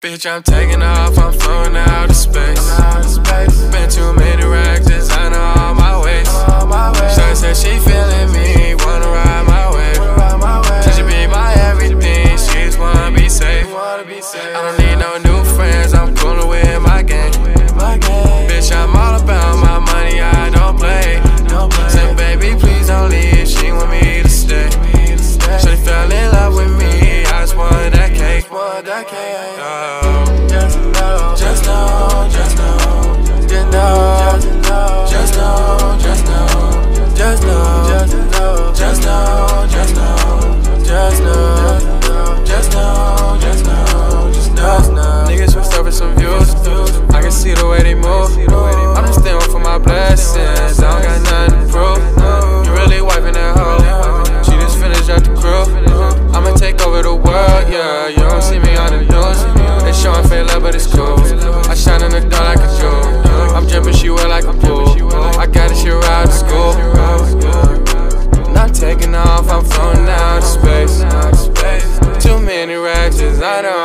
Bitch, I'm taking off, I'm flowing out of space. Been too off, I'm floating out of space. Too many ratchets, I don't.